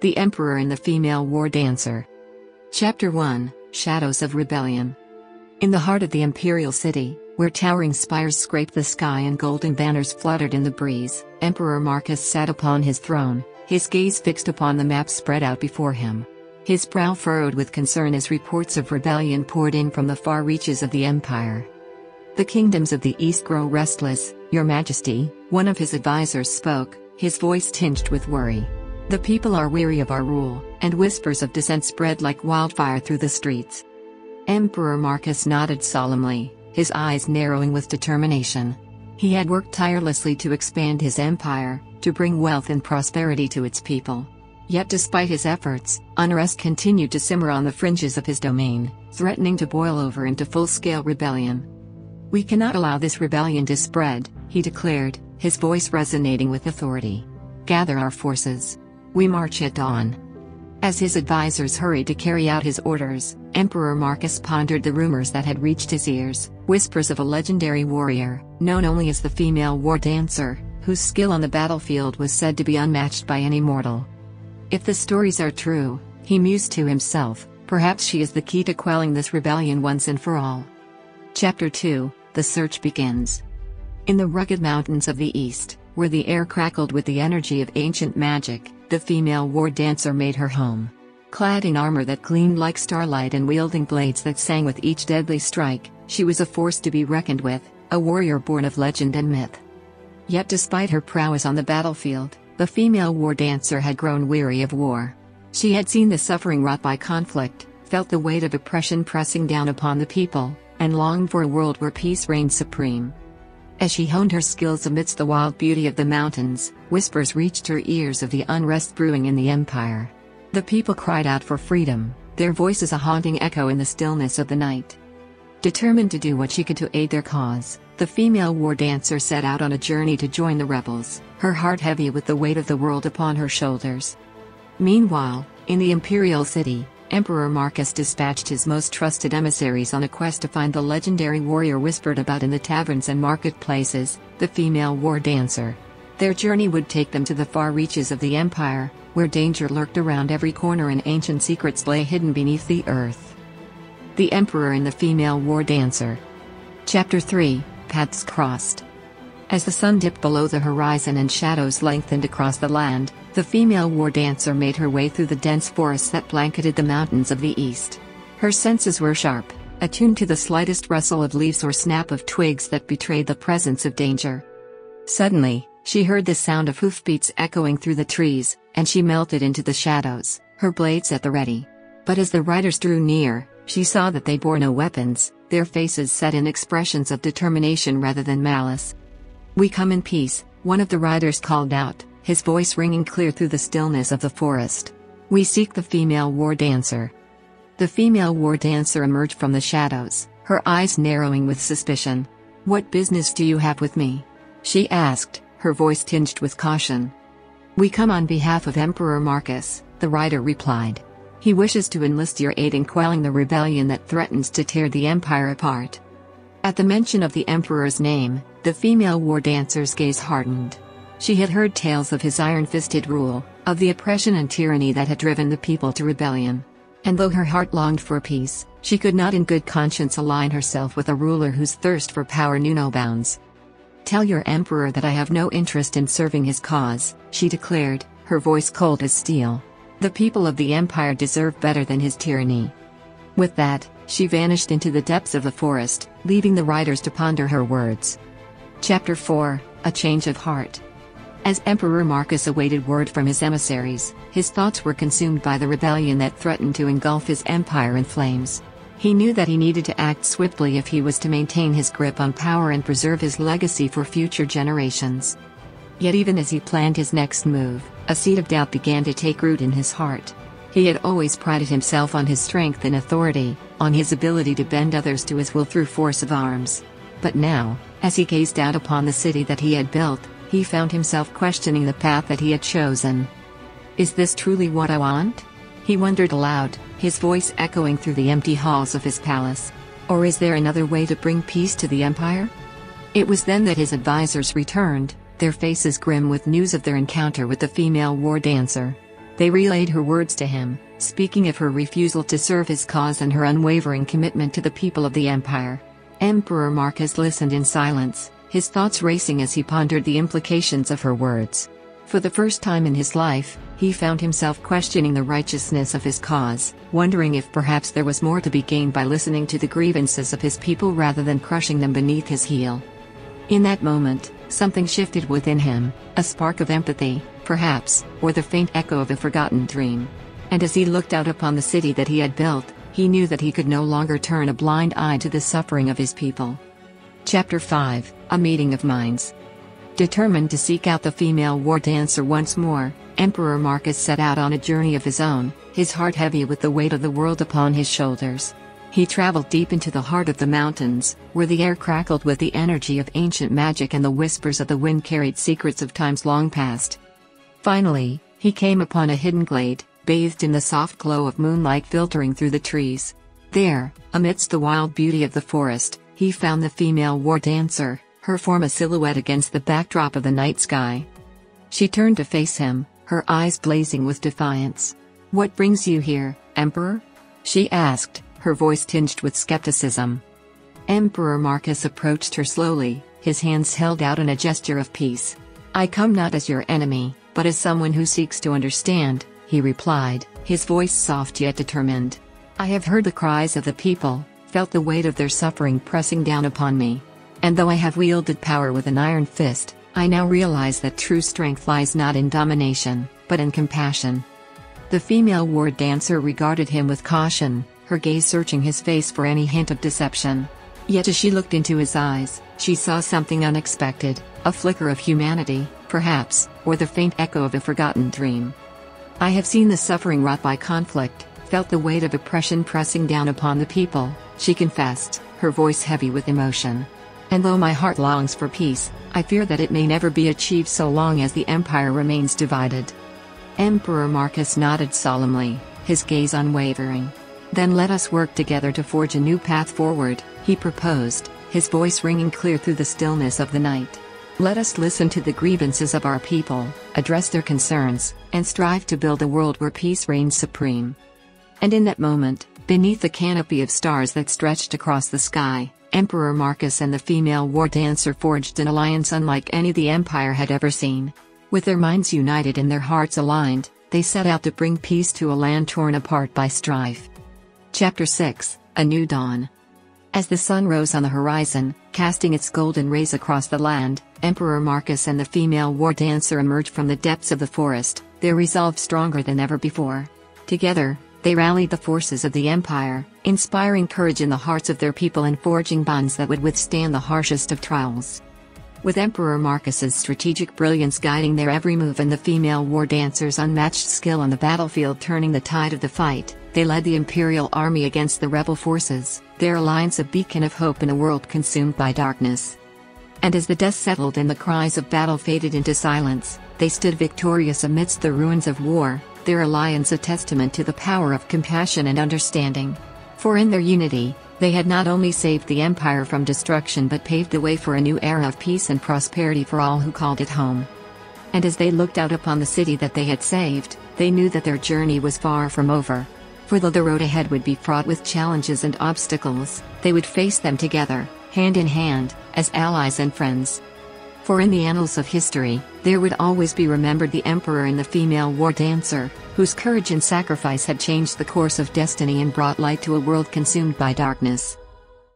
The Emperor and the Female War Dancer. Chapter 1 Shadows of Rebellion. In the heart of the imperial city, where towering spires scraped the sky and golden banners fluttered in the breeze, Emperor Marcus sat upon his throne, his gaze fixed upon the map spread out before him. His brow furrowed with concern as reports of rebellion poured in from the far reaches of the empire. The kingdoms of the east grow restless, your majesty, one of his advisors spoke, his voice tinged with worry. The people are weary of our rule, and whispers of dissent spread like wildfire through the streets. Emperor Marcus nodded solemnly, his eyes narrowing with determination. He had worked tirelessly to expand his empire, to bring wealth and prosperity to its people. Yet despite his efforts, unrest continued to simmer on the fringes of his domain, threatening to boil over into full-scale rebellion. We cannot allow this rebellion to spread, he declared, his voice resonating with authority. Gather our forces. We march at dawn. As his advisors hurried to carry out his orders, Emperor Marcus pondered the rumors that had reached his ears, whispers of a legendary warrior, known only as the female war dancer, whose skill on the battlefield was said to be unmatched by any mortal. If the stories are true, he mused to himself, perhaps she is the key to quelling this rebellion once and for all. Chapter 2 The Search Begins. In the rugged mountains of the east, where the air crackled with the energy of ancient magic, the female war dancer made her home. Clad in armor that gleamed like starlight and wielding blades that sang with each deadly strike, she was a force to be reckoned with, a warrior born of legend and myth. Yet despite her prowess on the battlefield, the female war dancer had grown weary of war. She had seen the suffering wrought by conflict, felt the weight of oppression pressing down upon the people, and longed for a world where peace reigned supreme. As she honed her skills amidst the wild beauty of the mountains, whispers reached her ears of the unrest brewing in the empire. The people cried out for freedom, their voices a haunting echo in the stillness of the night. Determined to do what she could to aid their cause, the female war dancer set out on a journey to join the rebels, her heart heavy with the weight of the world upon her shoulders. Meanwhile, in the imperial city, Emperor Marcus dispatched his most trusted emissaries on a quest to find the legendary warrior whispered about in the taverns and marketplaces, the female war dancer. Their journey would take them to the far reaches of the empire, where danger lurked around every corner and ancient secrets lay hidden beneath the earth. The Emperor and the Female War Dancer. Chapter 3 Paths Crossed. As the sun dipped below the horizon and shadows lengthened across the land, the female war dancer made her way through the dense forests that blanketed the mountains of the east. Her senses were sharp, attuned to the slightest rustle of leaves or snap of twigs that betrayed the presence of danger. Suddenly, she heard the sound of hoofbeats echoing through the trees, and she melted into the shadows, her blades at the ready. But as the riders drew near, she saw that they bore no weapons, their faces set in expressions of determination rather than malice. We come in peace, one of the riders called out, his voice ringing clear through the stillness of the forest. We seek the female war dancer. The female war dancer emerged from the shadows, her eyes narrowing with suspicion. What business do you have with me? She asked, her voice tinged with caution. We come on behalf of Emperor Marcus, the rider replied. He wishes to enlist your aid in quelling the rebellion that threatens to tear the empire apart. At the mention of the emperor's name, the female war dancer's gaze hardened. She had heard tales of his iron-fisted rule, of the oppression and tyranny that had driven the people to rebellion. And though her heart longed for peace, she could not in good conscience align herself with a ruler whose thirst for power knew no bounds. Tell your emperor that I have no interest in serving his cause, she declared, her voice cold as steel. The people of the empire deserve better than his tyranny. With that, she vanished into the depths of the forest, leaving the riders to ponder her words. Chapter 4 A Change of Heart. As Emperor Marcus awaited word from his emissaries, his thoughts were consumed by the rebellion that threatened to engulf his empire in flames. He knew that he needed to act swiftly if he was to maintain his grip on power and preserve his legacy for future generations. Yet even as he planned his next move, a seed of doubt began to take root in his heart. He had always prided himself on his strength and authority, on his ability to bend others to his will through force of arms. But now, as he gazed out upon the city that he had built, he found himself questioning the path that he had chosen. Is this truly what I want? He wondered aloud, his voice echoing through the empty halls of his palace. Or is there another way to bring peace to the empire? It was then that his advisors returned, their faces grim with news of their encounter with the female war dancer. They relayed her words to him, speaking of her refusal to serve his cause and her unwavering commitment to the people of the empire. Emperor Marcus listened in silence, his thoughts racing as he pondered the implications of her words. For the first time in his life, he found himself questioning the righteousness of his cause, wondering if perhaps there was more to be gained by listening to the grievances of his people rather than crushing them beneath his heel. In that moment, something shifted within him, a spark of empathy, perhaps, or the faint echo of a forgotten dream. And as he looked out upon the city that he had built, he knew that he could no longer turn a blind eye to the suffering of his people. Chapter 5 A Meeting of Minds Determined to seek out the female war dancer once more, Emperor Marcus set out on a journey of his own, his heart heavy with the weight of the world upon his shoulders. He traveled deep into the heart of the mountains, where the air crackled with the energy of ancient magic and the whispers of the wind carried secrets of times long past. Finally, he came upon a hidden glade, bathed in the soft glow of moonlight filtering through the trees. There, amidst the wild beauty of the forest, he found the female war dancer, her form a silhouette against the backdrop of the night sky. She turned to face him, her eyes blazing with defiance. What brings you here, Emperor? She asked, her voice tinged with skepticism. Emperor Marcus approached her slowly, his hands held out in a gesture of peace. I come not as your enemy, but as someone who seeks to understand, he replied, his voice soft yet determined. I have heard the cries of the people, felt the weight of their suffering pressing down upon me. And though I have wielded power with an iron fist, I now realize that true strength lies not in domination, but in compassion. The female war dancer regarded him with caution, her gaze searching his face for any hint of deception. Yet as she looked into his eyes, she saw something unexpected, a flicker of humanity, perhaps, or the faint echo of a forgotten dream. I have seen the suffering wrought by conflict, felt the weight of oppression pressing down upon the people, she confessed, her voice heavy with emotion. And though my heart longs for peace, I fear that it may never be achieved so long as the empire remains divided. Emperor Marcus nodded solemnly, his gaze unwavering. Then let us work together to forge a new path forward, he proposed, his voice ringing clear through the stillness of the night. Let us listen to the grievances of our people, address their concerns, and strive to build a world where peace reigns supreme. And in that moment, beneath the canopy of stars that stretched across the sky, Emperor Marcus and the female war dancer forged an alliance unlike any the Empire had ever seen. With their minds united and their hearts aligned, they set out to bring peace to a land torn apart by strife. Chapter 6 A New Dawn As the sun rose on the horizon, casting its golden rays across the land, Emperor Marcus and the female war dancer emerged from the depths of the forest, their resolve stronger than ever before. Together, they rallied the forces of the empire, inspiring courage in the hearts of their people and forging bonds that would withstand the harshest of trials. With Emperor Marcus's strategic brilliance guiding their every move and the female war dancers' unmatched skill on the battlefield turning the tide of the fight, they led the imperial army against the rebel forces, their alliance a beacon of hope in a world consumed by darkness. And as the dust settled and the cries of battle faded into silence, they stood victorious amidst the ruins of war, their alliance a testament to the power of compassion and understanding. For in their unity, they had not only saved the empire from destruction but paved the way for a new era of peace and prosperity for all who called it home. And as they looked out upon the city that they had saved, they knew that their journey was far from over. For though the road ahead would be fraught with challenges and obstacles, they would face them together, hand in hand, as allies and friends. For in the annals of history, there would always be remembered the emperor and the female war dancer, whose courage and sacrifice had changed the course of destiny and brought light to a world consumed by darkness.